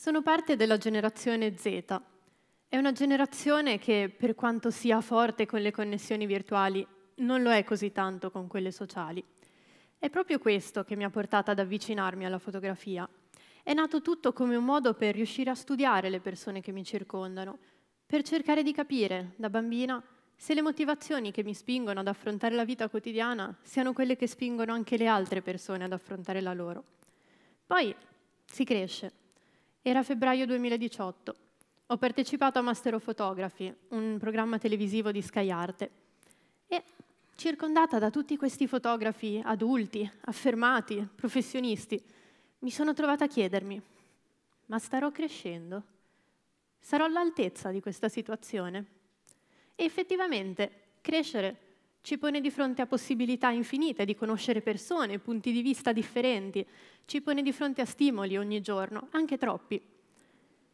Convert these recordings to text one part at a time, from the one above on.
Sono parte della generazione Z. È una generazione che, per quanto sia forte con le connessioni virtuali, non lo è così tanto con quelle sociali. È proprio questo che mi ha portata ad avvicinarmi alla fotografia. È nato tutto come un modo per riuscire a studiare le persone che mi circondano, per cercare di capire, da bambina, se le motivazioni che mi spingono ad affrontare la vita quotidiana siano quelle che spingono anche le altre persone ad affrontare la loro. Poi si cresce era febbraio 2018. Ho partecipato a Master of Photography, un programma televisivo di Sky Arte, e circondata da tutti questi fotografi adulti, affermati, professionisti, mi sono trovata a chiedermi, ma starò crescendo? Sarò all'altezza di questa situazione? E effettivamente, crescere ci pone di fronte a possibilità infinite di conoscere persone, punti di vista differenti, ci pone di fronte a stimoli ogni giorno, anche troppi.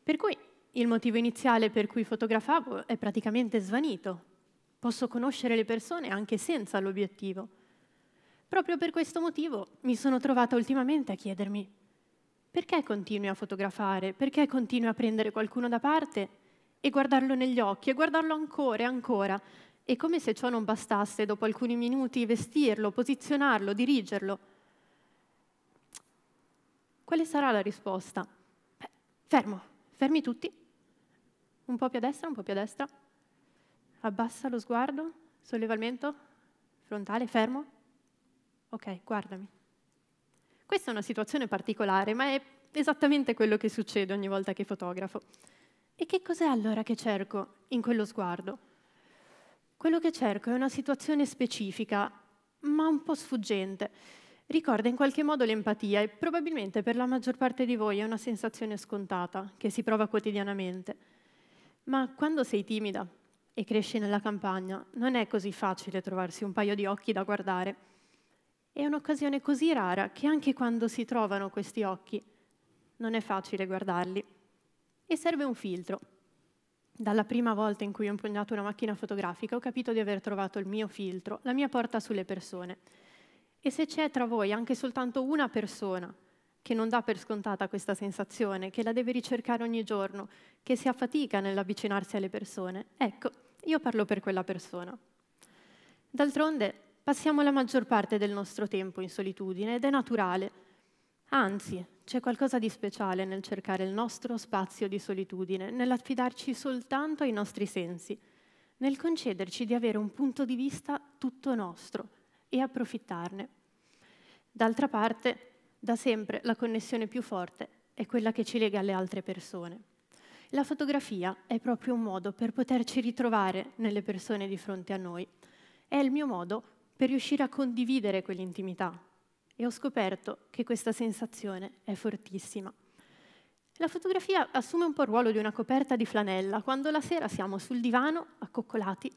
Per cui il motivo iniziale per cui fotografavo è praticamente svanito. Posso conoscere le persone anche senza l'obiettivo. Proprio per questo motivo mi sono trovata ultimamente a chiedermi perché continui a fotografare, perché continui a prendere qualcuno da parte e guardarlo negli occhi e guardarlo ancora e ancora, e come se ciò non bastasse, dopo alcuni minuti, vestirlo, posizionarlo, dirigerlo. Quale sarà la risposta? Beh, fermo, fermi tutti. Un po' più a destra, un po' più a destra. Abbassa lo sguardo, solleva il mento, frontale, fermo. Ok, guardami. Questa è una situazione particolare, ma è esattamente quello che succede ogni volta che fotografo. E che cos'è allora che cerco in quello sguardo? Quello che cerco è una situazione specifica, ma un po' sfuggente. Ricorda in qualche modo l'empatia e probabilmente per la maggior parte di voi è una sensazione scontata che si prova quotidianamente. Ma quando sei timida e cresci nella campagna, non è così facile trovarsi un paio di occhi da guardare. È un'occasione così rara che anche quando si trovano questi occhi non è facile guardarli. E serve un filtro, dalla prima volta in cui ho impugnato una macchina fotografica ho capito di aver trovato il mio filtro, la mia porta sulle persone. E se c'è tra voi anche soltanto una persona che non dà per scontata questa sensazione, che la deve ricercare ogni giorno, che si affatica nell'avvicinarsi alle persone, ecco, io parlo per quella persona. D'altronde passiamo la maggior parte del nostro tempo in solitudine ed è naturale. Anzi, c'è qualcosa di speciale nel cercare il nostro spazio di solitudine, nell'affidarci soltanto ai nostri sensi, nel concederci di avere un punto di vista tutto nostro e approfittarne. D'altra parte, da sempre la connessione più forte è quella che ci lega alle altre persone. La fotografia è proprio un modo per poterci ritrovare nelle persone di fronte a noi. È il mio modo per riuscire a condividere quell'intimità, e ho scoperto che questa sensazione è fortissima. La fotografia assume un po' il ruolo di una coperta di flanella, quando la sera siamo sul divano, accoccolati,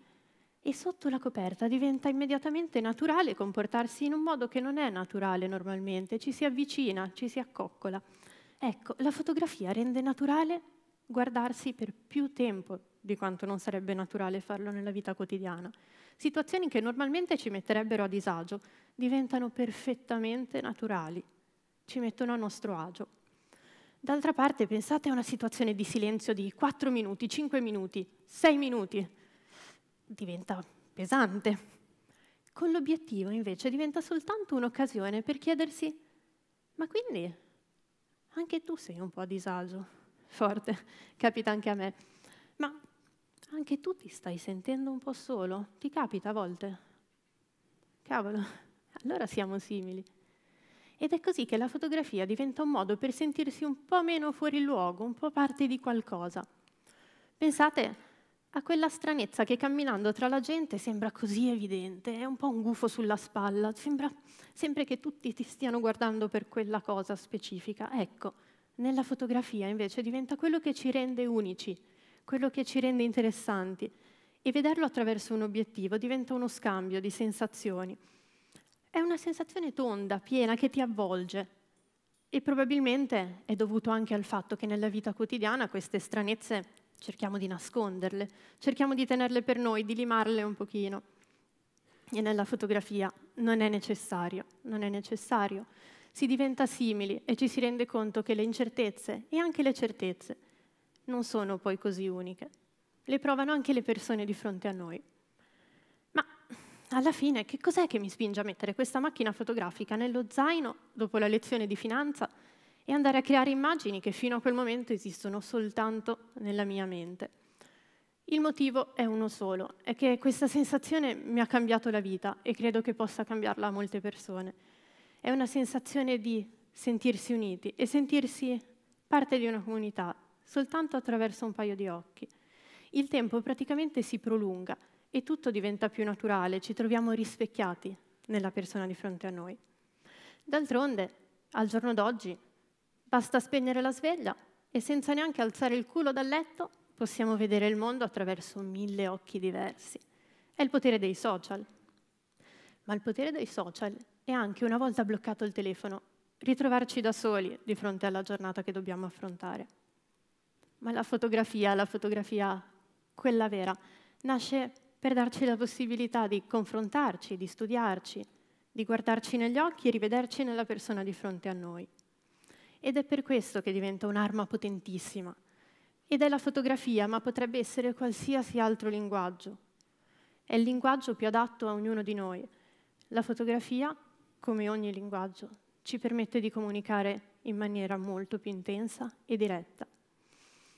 e sotto la coperta diventa immediatamente naturale comportarsi in un modo che non è naturale normalmente, ci si avvicina, ci si accoccola. Ecco, la fotografia rende naturale guardarsi per più tempo di quanto non sarebbe naturale farlo nella vita quotidiana. Situazioni che normalmente ci metterebbero a disagio diventano perfettamente naturali, ci mettono a nostro agio. D'altra parte pensate a una situazione di silenzio di 4 minuti, 5 minuti, 6 minuti, diventa pesante. Con l'obiettivo invece diventa soltanto un'occasione per chiedersi, ma quindi anche tu sei un po' a disagio? Forte, capita anche a me. Ma anche tu ti stai sentendo un po' solo? Ti capita a volte? Cavolo, allora siamo simili. Ed è così che la fotografia diventa un modo per sentirsi un po' meno fuori luogo, un po' parte di qualcosa. Pensate a quella stranezza che camminando tra la gente sembra così evidente, è un po' un gufo sulla spalla, sembra sempre che tutti ti stiano guardando per quella cosa specifica. Ecco, nella fotografia invece diventa quello che ci rende unici, quello che ci rende interessanti e vederlo attraverso un obiettivo diventa uno scambio di sensazioni. È una sensazione tonda, piena, che ti avvolge e probabilmente è dovuto anche al fatto che nella vita quotidiana queste stranezze cerchiamo di nasconderle, cerchiamo di tenerle per noi, di limarle un pochino. E nella fotografia non è necessario, non è necessario. Si diventa simili e ci si rende conto che le incertezze e anche le certezze non sono poi così uniche. Le provano anche le persone di fronte a noi. Ma alla fine che cos'è che mi spinge a mettere questa macchina fotografica nello zaino dopo la lezione di finanza e andare a creare immagini che fino a quel momento esistono soltanto nella mia mente? Il motivo è uno solo, è che questa sensazione mi ha cambiato la vita e credo che possa cambiarla a molte persone. È una sensazione di sentirsi uniti e sentirsi parte di una comunità, soltanto attraverso un paio di occhi. Il tempo praticamente si prolunga e tutto diventa più naturale, ci troviamo rispecchiati nella persona di fronte a noi. D'altronde, al giorno d'oggi, basta spegnere la sveglia e senza neanche alzare il culo dal letto possiamo vedere il mondo attraverso mille occhi diversi. È il potere dei social. Ma il potere dei social è anche, una volta bloccato il telefono, ritrovarci da soli di fronte alla giornata che dobbiamo affrontare. Ma la fotografia, la fotografia, quella vera, nasce per darci la possibilità di confrontarci, di studiarci, di guardarci negli occhi e rivederci nella persona di fronte a noi. Ed è per questo che diventa un'arma potentissima, ed è la fotografia, ma potrebbe essere qualsiasi altro linguaggio. È il linguaggio più adatto a ognuno di noi. La fotografia, come ogni linguaggio, ci permette di comunicare in maniera molto più intensa e diretta.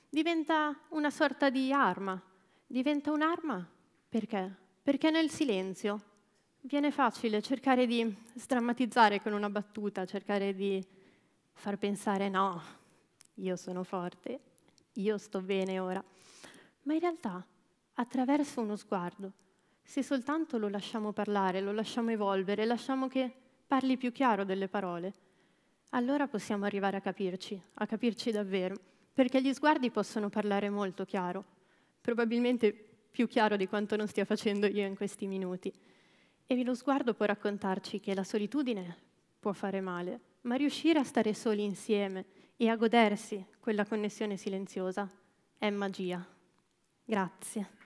Diventa una sorta di arma. Diventa un'arma perché? Perché nel silenzio viene facile cercare di sdrammatizzare con una battuta, cercare di far pensare no, io sono forte, io sto bene ora, ma in realtà attraverso uno sguardo, se soltanto lo lasciamo parlare, lo lasciamo evolvere, lasciamo che parli più chiaro delle parole, allora possiamo arrivare a capirci, a capirci davvero, perché gli sguardi possono parlare molto chiaro, probabilmente più chiaro di quanto non stia facendo io in questi minuti. E lo sguardo può raccontarci che la solitudine può fare male, ma riuscire a stare soli insieme, e a godersi quella connessione silenziosa è magia. Grazie.